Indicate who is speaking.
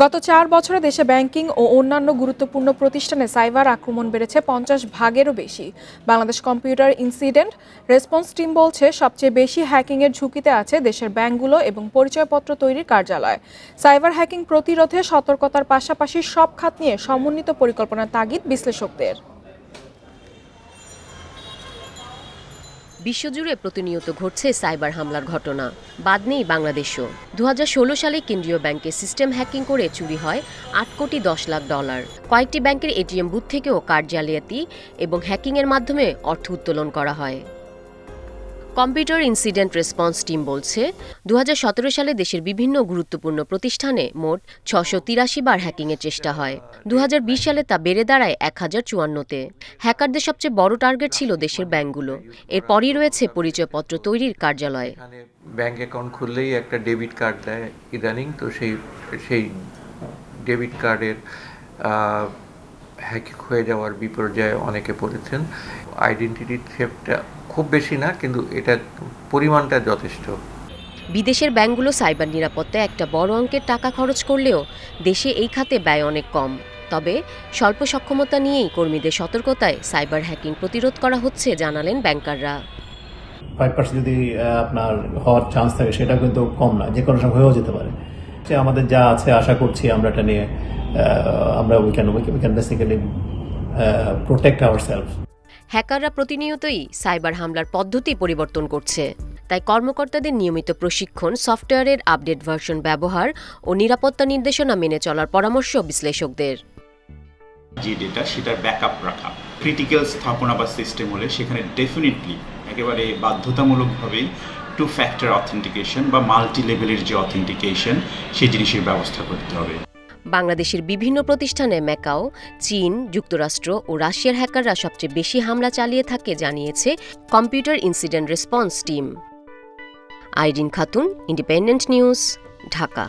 Speaker 1: গত চার বছরে দেশে ব্যাংকিং ও অন্যান্য গুরুত্বপূর্ণ প্রতিষ্ঠানে সাইবার আক্রমণ বেড়েছে পঞ্চাশ ভাগেরও বেশি। Bangladesh computer incident response team বলছে, সবচেয়ে বেশি হ্যাকিংয়ের ঝুঁকিতে আছে দেশের ব্যাংকগুলো এবং পরিচয়পত্র তৈরির কার্যালয়। সাইবার হ্যাকিং প্রতিরোধে সতর্কতার পাশাপাশি সব খাত নিয়ে সমন্বিত পরিকল্পনার তাগিদ বিশ্লেষকদের।
Speaker 2: বিশ্বজুড়ে প্রতিনিয়ত ঘটছে সাইবার হামলার ঘটনা। বাদ নেই বাংলাদেশও। দু হাজার ষোলো সালে কেন্দ্রীয় ব্যাংকে সিস্টেম হ্যাকিং করে চুরি হয় আট কোটি দশ লাখ ডলার। কয়েকটি ব্যাংকের এটিএম বুথ থেকেও কার্ড জালিয়াতি এবং হ্যাকিংয়ের মাধ্যমে অর্থ উত্তোলন করা হয়। কম্পিউটার ইনসিডেন্ট রেসপন্স টিম বলছে দু হাজার সতেরো সালে দেশের বিভিন্ন গুরুত্বপূর্ণ প্রতিষ্ঠানে মোট ছশো তিরাশি বার হ্যাকিংয়ের চেষ্টা হয়। দু হাজার বিশ সালে তা বেড়ে দাঁড়ায় এক হাজার চুয়ান্নতে। হ্যাকারদের সবচেয়ে বড় টার্গেট ছিল দেশের ব্যাংকগুলো। এরপরই রয়েছে পরিচয়পত্র তৈরির কার্যালয়।
Speaker 3: ব্যাংক অ্যাকাউন্ট খুললেই একটা ডেবিট কার্ড দেয় ইদানিং, তো সেই সেই ডেবিট কার্ডের হ্যাক হয়ে যাওয়ার বিপর্যয়ে অনেকে পড়েছেন। আইডেন্টিটি থেফটটা খুব বেশি না কিন্তু এটা পরিমাণটা যথেষ্ট।
Speaker 2: বিদেশের ব্যাংকগুলো সাইবার নিরাপত্তায় একটা বড় অঙ্কের টাকা খরচ করলেও দেশে এই খাতে ব্যয় অনেক কম। তবে স্বল্প সক্ষমতা নিয়েই কর্মীদের সতর্কতায় সাইবার হ্যাকিং প্রতিরোধ করা হচ্ছে জানালেন ব্যাংকাররা।
Speaker 4: ফাইভ পার্সেন্ট যদি আপনার হওয়ার চান্স থাকে সেটা কিন্তু কম না যে কোনো সময় হয়েও যেতে পারে। যে আমাদের যা আছে আশা করছি আমরা এটা নিয়ে আমরা we can we can basically protect our self
Speaker 2: হ্যাকাররা প্রতিনিয়তই সাইবার হামলার পদ্ধতি পরিবর্তন করছে। তাই কর্মকর্তাদের নিয়মিত প্রশিক্ষণ সফটওয়্যারের আপডেট ভার্সন ব্যবহার ও নিরাপত্তা নির্দেশনা মেনে চলার পরামর্শ বিশ্লেষকদের।
Speaker 5: যে ডেটা সেটার ব্যাকআপ রাখা ক্রিটিক্যাল স্থাপনা বা সিস্টেম হলে সেখানে ডেফিনেটলি একেবারে বাধ্যতামূলকভাবেই টু ফ্যাক্টর অথেন্টিকেশন বা মাল্টি লেভেলের যে অথেন্টিকেশন সেই জিনিসের ব্যবস্থা করতে হবে।
Speaker 2: বাংলাদেশের বিভিন্ন প্রতিষ্ঠানে ম্যাকাও, চীন, যুক্তরাষ্ট্র ও রাশিয়ার হ্যাকাররা সবচেয়ে বেশি হামলা চালিয়ে থাকে, জানিয়েছে computer incident response team Irin Khatun independent news Dhaka.